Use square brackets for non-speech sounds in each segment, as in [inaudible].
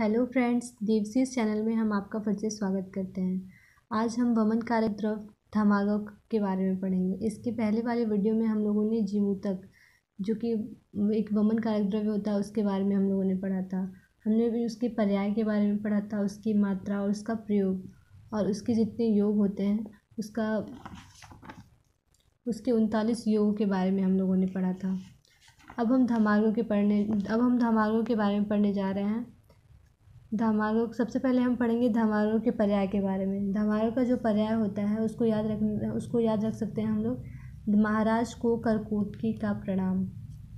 Hello friends देवसीस channel में हम आपका फिर से स्वागत करते हैं। आज हम वमन कारक द्रव धमागों के बारे में पढ़ेंगे। इसके पहले वाले वीडियो में हम लोगों ने जीमूतक जो कि एक वमन कारक द्रव्य होता है, उसके बारे में हम लोगों ने पढ़ा था। हमने भी उसके पर्याय के बारे में पढ़ा था, उसकी मात्रा और उसका प्रयोग और उसके जितने योग होते हैं, उसका, उसके उनतालीस योगों के बारे में हम लोगों ने पढ़ा था। अब हम धमागों के पढ़ने, अब हम धमागों के बारे में पढ़ने जा रहे हैं। धमारों सबसे पहले हम पढ़ेंगे धमारों के पर्याय के बारे में। धमारों का जो पर्याय होता है, उसको याद रख, उसको याद रख सकते हैं हम लोग। महाराज को करकोटकी का प्रणाम।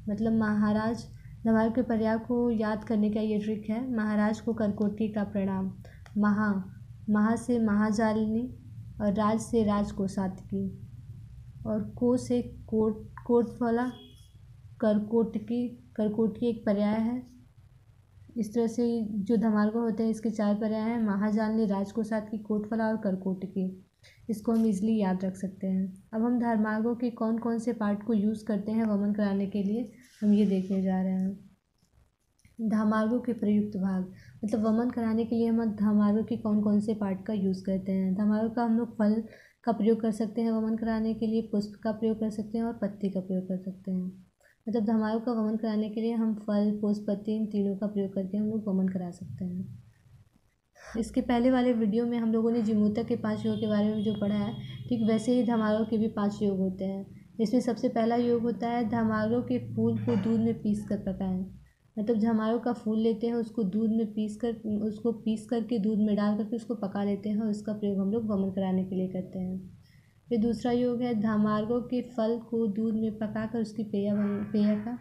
मतलब महाराज, धमारों के पर्याय को याद करने का ये ट्रिक है, महाराज को करकोटकी का प्रणाम। महा महा से महाजालिनी और राज से राज को सातकी और को से कोट कोट करकोटकी करकोटकी एक पर्याय है। इस तरह से जो धमार्गो होते हैं, इसके चार पर्याय हैं महाजालनी राजकोषात की कोटफला और करकोट की। इसको हम इजली याद रख सकते हैं। अब हम धर्मार्गों के कौन कौन से पार्ट को यूज़ करते हैं वमन कराने के लिए, हम ये देखने जा रहे हैं। धर्मार्गों के प्रयुक्त भाग। मतलब वमन कराने के लिए हम धमार्गों के कौन कौन से पार्ट का यूज़ करते हैं। धमार्गों का हम लोग फल का प्रयोग कर सकते हैं वमन कराने के लिए, पुष्प का प्रयोग कर सकते हैं और पत्ती का प्रयोग कर सकते हैं। मतलब धमालों का वमन कराने के लिए हम फल पुष्पति इन तीनों का प्रयोग करके हम लोग वमन करा सकते हैं। इसके पहले वाले वीडियो में हम लोगों ने जिमूता के पाँच योग के बारे में जो पढ़ा है, ठीक वैसे ही धमालों के भी पाँच योग होते हैं। इसमें सबसे पहला योग होता है, धमालों के फूल को दूध में पीस कर पकाएँ। मतलब धमालों का फूल लेते हैं, उसको दूध में पीस कर उसको पीस करके दूध में डाल करके उसको पका लेते हैं और उसका प्रयोग हम लोग वमन कराने के लिए करते हैं। फिर दूसरा योग है धामार्गों के फल को दूध में पकाकर उसकी पेय बन, पेय का,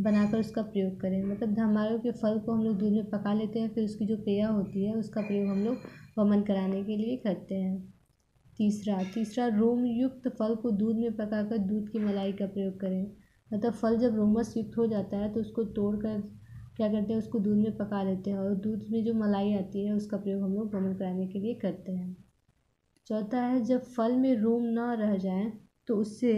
बनाकर उसका प्रयोग करें। मतलब धामार्गों के फल को हम लोग दूध में पका लेते हैं, फिर उसकी जो पेय होती है, उसका प्रयोग हम लोग वमन कराने के लिए करते हैं। तीसरा तीसरा रोम युक्त फल को दूध में पकाकर दूध की मलाई का प्रयोग करें। मतलब फल जब रोमस युक्त हो जाता है तो उसको तोड़ कर क्या करते हैं, उसको दूध में पका लेते हैं और दूध में जो मलाई आती है, उसका प्रयोग हम लोग वमन कराने के लिए करते हैं। चौथा है, जब फल में रोम ना रह जाए तो उससे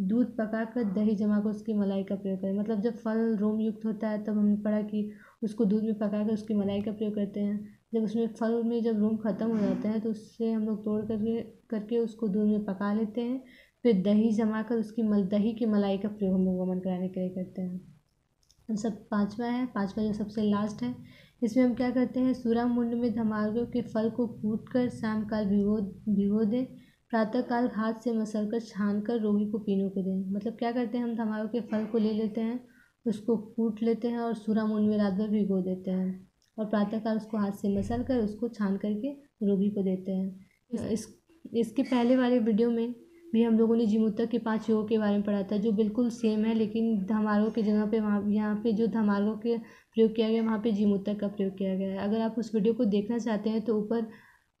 दूध पकाकर दही जमा कर उसकी मलाई का प्रयोग करें। मतलब जब फल रोम युक्त होता है, तब हमने पढ़ा कि उसको दूध में पकाकर उसकी मलाई का प्रयोग करते हैं। जब उसमें फल में जब रोम ख़त्म हो जाता है तो उससे हम लोग तोड़ करके करके उसको दूध में पका लेते हैं। फिर दही जमा कर उसकी मल, दही की मलाई का प्रयोग हम लोग वमन कराने के लिए करते हैं। सब पाँचवा है, पाँचवा जो सबसे लास्ट है इसमें हम क्या करते हैं? सूरा मुंड में धमार्गों के फल को कूट कर शाम काल भिगो भिगो दें। प्रातःकाल हाथ से मसल कर छान कर रोगी को पीने को दें। मतलब क्या करते हैं? हम धमार्गों के फल को ले लेते हैं, उसको कूट लेते हैं और सूरा मुंड में रात भर भिगो देते हैं। और प्रातःकाल उसको हाथ से मसल कर उसको छान करके रोगी को देते हैं। इस, इसके पहले वाले वीडियो में भी हम लोगों ने जीमूतक के पाँच योगों के बारे में पढ़ा था, जो बिल्कुल सेम है, लेकिन धमारों की जगह पे वहाँ, यहाँ पे जो धमारों के प्रयोग किया गया, वहाँ पे जीमूतक का प्रयोग किया गया है। अगर आप उस वीडियो को देखना चाहते हैं तो ऊपर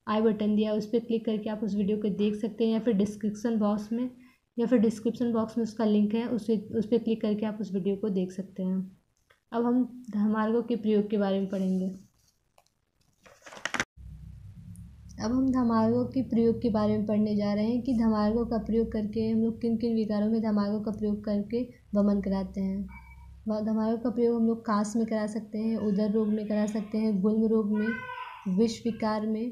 आई बटन दिया, उस पर क्लिक करके आप उस वीडियो को देख सकते हैं, या फिर डिस्क्रिप्सन बॉक्स में, या फिर डिस्क्रिप्सन बॉक्स में उसका लिंक है, उस उस पर क्लिक करके आप उस वीडियो को देख सकते हैं। अब हम धमार्गों के प्रयोग के बारे में पढ़ेंगे। अब हम धमार्गों के प्रयोग के बारे में पढ़ने जा रहे हैं कि धमार्गों का प्रयोग करके हम लोग किन किन विकारों में धमार्गों का प्रयोग करके वमन कराते हैं। धमार्गों का प्रयोग हम लोग कास में करा सकते हैं, उदर रोग में करा सकते हैं, गुल्म रोग में, विष विकार में,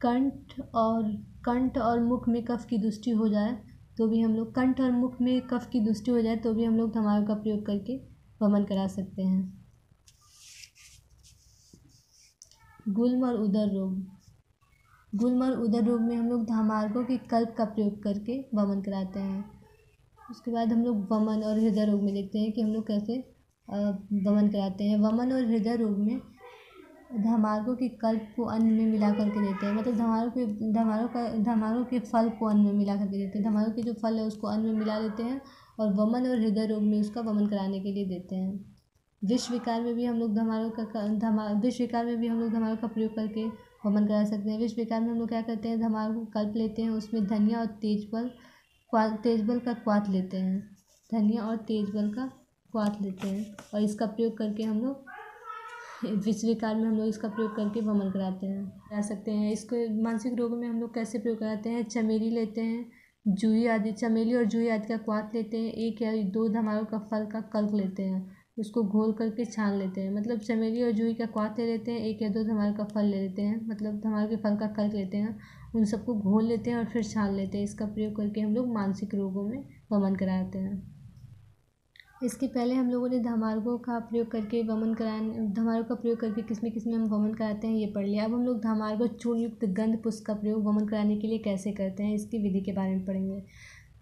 कंठ और कंठ और मुख में कफ की दुष्टि हो जाए तो भी हम लोग, कंठ और मुख में कफ की दुष्टि हो जाए तो भी हम लोग धमार्गों का प्रयोग करके वमन करा सकते हैं। गुल्म और उदर रोग। गुल्म और उदर रोग में हम लोग धामार्गों के कल्प का प्रयोग करके वमन कराते हैं। उसके बाद हम लोग वमन और हृदय रोग में देखते हैं कि हम लोग कैसे वमन कराते हैं। वमन और हृदय रोग में धमार्गों के कल्प को अन्न में मिला करके देते हैं। मतलब धमारों के धमारों का धमारों के फल को अन्न में मिला करके देते हैं। धमारों के जो फल है उसको अन्न में मिला देते हैं और वमन और हृदय रोग में उसका वमन कराने के लिए देते हैं। विश्व विकार में भी हम लोग धमालों का धमा विश्व विकार में भी हम लोग धमालों का प्रयोग करके वमन करा सकते हैं। विश्व विकार में हम लोग क्या करते हैं? धमाल को कल्प लेते हैं, उसमें धनिया और तेजबल तेजबल का क्वाथ लेते हैं। धनिया और तेजबल का क्वाथ लेते हैं और इसका प्रयोग करके हम लोग विश्व विकार में हम लोग इसका प्रयोग करके वमन कराते हैं। करा सकते हैं। इसको मानसिक रोगों में हम लोग कैसे प्रयोग कराते हैं? चमेली लेते हैं, जूही आदि, चमेली और जूही आदि का क्वाथ लेते हैं। एक या दो धमालों का फल का कल्क लेते हैं। उसको घोल करके छान लेते हैं। मतलब चमेली और जूही का क्वाथ ले लेते हैं, एक या दो धमाल का फल ले लेते हैं। मतलब धमाल के फल का कर्क लेते हैं, उन सबको घोल लेते हैं और फिर छान लेते हैं। इसका प्रयोग करके हम लोग मानसिक रोगों में वमन कराते हैं। इसके पहले हम लोगों ने धमार्गों का प्रयोग करके वमन कराने धमार्गों का प्रयोग करके किसमें किसमें हम वमन कराते हैं, ये पढ़ लिया। अब हम लोग धमार्गो चूर्ण युक्त गंध पुष्प का प्रयोग वमन कराने के लिए कैसे करते हैं, इसकी विधि के बारे में पढ़ेंगे।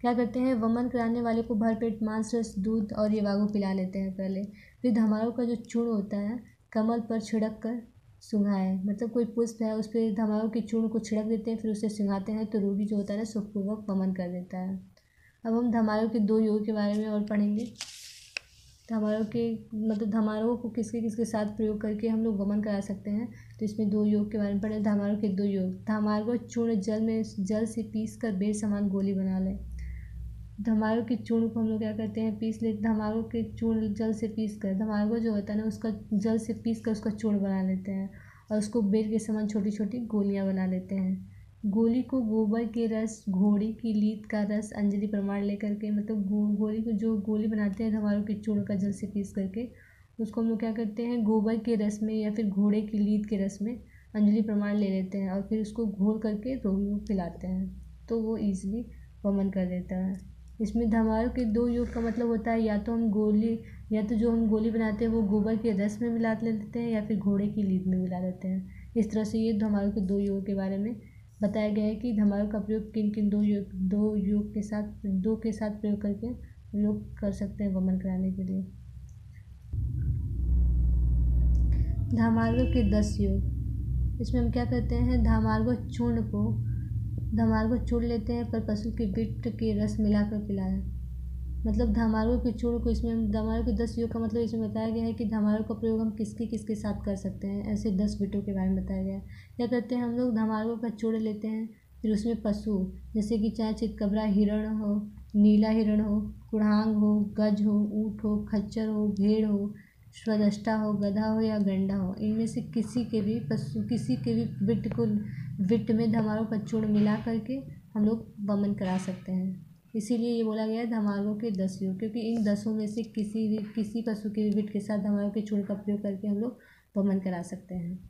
क्या करते हैं, वमन कराने वाले को भरपेट मांस, रस, दूध और ये वागु पिला लेते हैं पहले। फिर धमारों का जो चूर्ण होता है, कमल पर छिड़क कर सुंघाए। मतलब कोई पुष्प है, उस पर धमारों के चूर्ण को छिड़क देते हैं, फिर उसे सुंघाते हैं तो रोगी जो होता है ना, सुखपूर्वक वमन कर देता है। अब हम धमारों के दो योग के बारे में और पढ़ेंगे। धमारों के मतलब धमारों को किसके किसके साथ प्रयोग करके हम लोग वमन करा सकते हैं तो इसमें दो योग के बारे में पढ़े। धमारों के दो योग। धमारों चूर्ण जल में, जल से पीस कर बेर समान गोली बना लें। धमारों के चूर्ण को हम लोग क्या करते हैं पीस ले धमारों के चूर्ण जल से पीस कर धमारों जो होता है ना उसका जल से पीस कर उसका चूर्ण बना लेते हैं और उसको बेर के समान छोटी छोटी गोलियाँ बना लेते हैं। गोली को गोबर के रस घोड़ी की लीद का रस अंजलि प्रमाण लेकर के मतलब गो, गोली को जो गोली बनाते हैं धमारों के चूर्ण का जल से पीस करके उसको हम लोग क्या करते हैं गोबर के रस में या फिर घोड़े की लीद के रस में अंजलि प्रमाण ले लेते हैं और फिर उसको घोल करके रोगियों को पिलाते हैं। तो वो ईजिली वमन कर देता है। इसमें धमारों के दो योग का मतलब होता है, या तो हम गोली, या तो जो हम गोली बनाते हैं, वो गोबर के रस में मिला लेते हैं, या फिर घोड़े की लीद में मिला देते हैं। इस तरह से ये धमारों के दो योग के बारे में बताया गया है कि धमारों का प्रयोग किन किन दो योग दो योग के साथ, दो के साथ प्रयोग करके लोग कर सकते हैं वमन कराने के लिए। धामार्गों के दस योग। इसमें हम क्या करते हैं? धामार्गो चूर्ण को धमार को चूड़ लेते हैं, पर पशु के बिट के रस मिलाकर पिलाया मतलब धमारों के चूड़ को इसमें धमारों के दस योग का मतलब इसमें बताया गया है कि धमारों का प्रयोग हम किसके किसके साथ कर सकते हैं, ऐसे दस बिटों के बारे में बताया गया है। क्या करते हैं हम लोग? धमारों का चूड़ लेते हैं, फिर उसमें पशु, जैसे कि चाहे चितकबरा हिरण हो, नीला हिरण हो, कुढ़ांग हो, गज हो, ऊँट हो, खच्चर हो, भेड़ हो स्वदष्टा हो, गधा हो या गंडा हो, इनमें से किसी के भी पशु, किसी के भी विट को, विट में धमारों का चूर्ण मिला करके हम लोग वमन करा सकते हैं। इसीलिए ये बोला गया है धमारों के दस योग क्योंकि इन दसों में से किसी भी, किसी पशु के भी विट के साथ धमारों के चूर्ण का प्रयोग करके हम लोग वमन करा सकते हैं।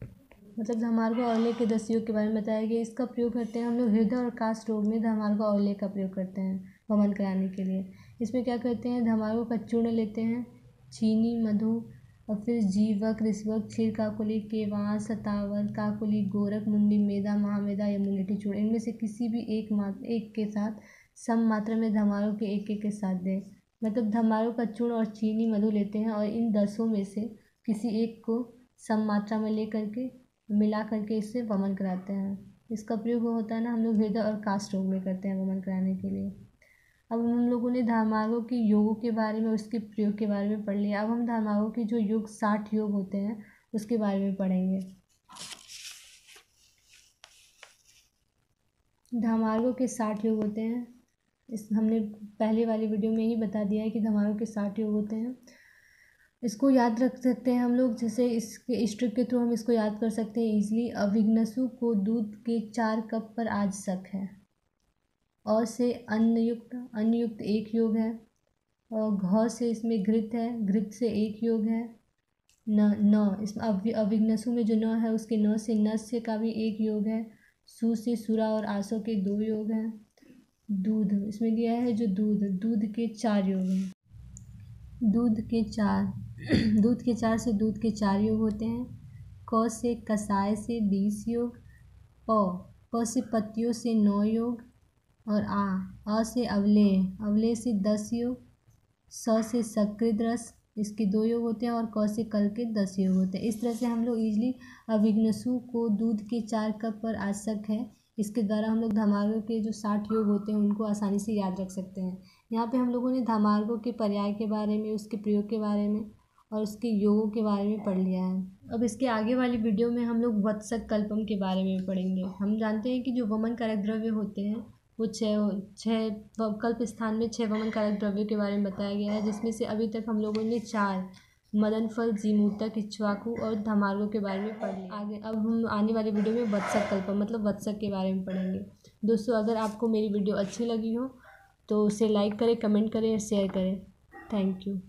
मतलब धमार्गो औले के दस योग के बारे में बताया गया, इसका प्रयोग करते हैं हम लोग हृदय और कास्ट रोग में धमार्गो औले का प्रयोग करते हैं वमन कराने के लिए। इसमें क्या करते हैं धमारों का चूर्ण लेते हैं चीनी, मधु और फिर जीवक, ऋषवक क्षीर काकुली केवां सतावर, काकुली, गोरख, मुंडी मेदा महामेदा या मुलेठी चूर्ण इनमें से किसी भी एक मात्र एक के साथ सम मात्रा में धमारों के एक एक के साथ दें। मतलब धमारों का चूर्ण और चीनी, मधु लेते हैं और इन दसों में से किसी एक को सम मात्रा में ले करके मिला करके इससे वमन कराते हैं। इसका प्रयोग होता है ना, हम लोग हृदय और कास्ट रोग में करते हैं वमन कराने के लिए। अब हम लोगों ने धार्मार्गों के योगों के बारे में, उसके प्रयोग के बारे में पढ़ लिया। अब हम धार्मार्गों के जो योग, साठ योग होते हैं, उसके बारे में पढ़ेंगे। धामार्गों के साठ योग होते हैं। इस, हमने पहले वाली वीडियो में ही बता दिया है कि धमार्गों के साठ योग होते हैं। इसको याद रख सकते हैं हम लोग, जैसे इसके, इस ट्रिक के थ्रू हम इसको याद कर सकते हैं ईजिली अविघ्नसु को दूध के चार कप पर आज शक है। अ से अन्न युक्त अन्न एक योग है। और घ से इसमें घृत है, घृत से एक योग है। न न, इस इसमें अविघ्नसु में जो न है, उसके न से नस्य का भी एक योग है। सु से सुरा और आसो के दो योग हैं। दूध, इसमें दिया है जो दूध दूध के चार योग हैं। दूध के चार, [clears throat] दूध के चार से दूध के चार योग होते हैं। क से कसाय से बीस योग, प प से पत्तियों से नौ योग और आ अ से अवले अवले से दस योग स से सकृत रस इसके दो योग होते हैं और क से कल के दस योग होते हैं। इस तरह से हम लोग ईजिली अविघ्नसु को दूध के चार कप पर आसक है। इसके द्वारा हम लोग धमार्गों के जो साठ योग होते हैं, उनको आसानी से याद रख सकते हैं। यहाँ पे हम लोगों ने धमार्गों के पर्याय के बारे में, उसके प्रयोग के बारे में और उसके योगों के बारे में पढ़ लिया है। अब इसके आगे वाली वीडियो में हम लोग वत्सक कल्पम के बारे में पढ़ेंगे। हम जानते हैं कि जो वमन कारक द्रव्य होते हैं वो छः छः कल्प स्थान में छः वमन कारक द्रव्यों के बारे में बताया गया है, जिसमें से अभी तक हम लोगों ने चार मदन फल जीमूतक इच्छवाकू और धमार्गों के बारे में पढ़ लिया। आगे अब हम आने वाली वीडियो में वत्सक कल्प मतलब वत्सक के बारे में पढ़ेंगे। दोस्तों, अगर आपको मेरी वीडियो अच्छी लगी हो तो उसे लाइक करें कमेंट करें और शेयर करें। Thank you